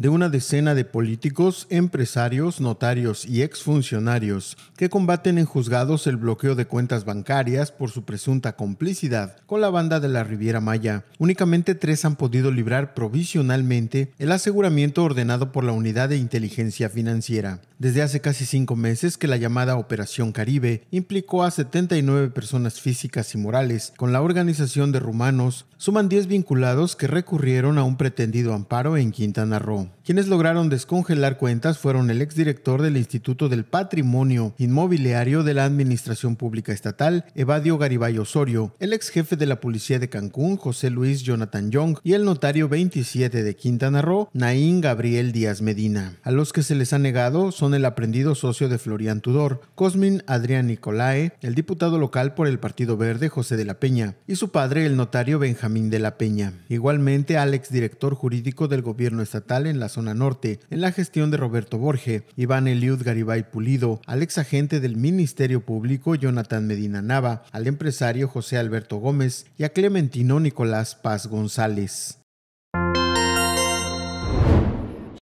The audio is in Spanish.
de una decena de políticos, empresarios, notarios y exfuncionarios que combaten en juzgados el bloqueo de cuentas bancarias por su presunta complicidad con la banda de la Riviera Maya. Únicamente tres han podido librar provisionalmente el aseguramiento ordenado por la Unidad de Inteligencia Financiera. Desde hace casi cinco meses que la llamada Operación Caribe implicó a 79 personas físicas y morales con la organización de rumanos, suman 10 vinculados que recurrieron a un pretendido amparo en Quintana Roo. Quienes lograron descongelar cuentas fueron el exdirector del Instituto del Patrimonio Inmobiliario de la Administración Pública Estatal, Evadio Garibay Osorio, el ex jefe de la Policía de Cancún, José Luis Jonathan Young, y el notario 27 de Quintana Roo, Naín Gabriel Díaz Medina. A los que se les ha negado son el aprendido socio de Florian Tudor, Cosmin Adrián Nicolae, el diputado local por el Partido Verde José de la Peña, y su padre el notario Benjamín de la Peña. Igualmente al exdirector jurídico del gobierno estatal la zona norte, en la gestión de Roberto Borge, Iván Eliud Garibay Pulido, al ex agente del Ministerio Público Jonathan Medina Nava, al empresario José Alberto Gómez y a Clementino Nicolás Paz González.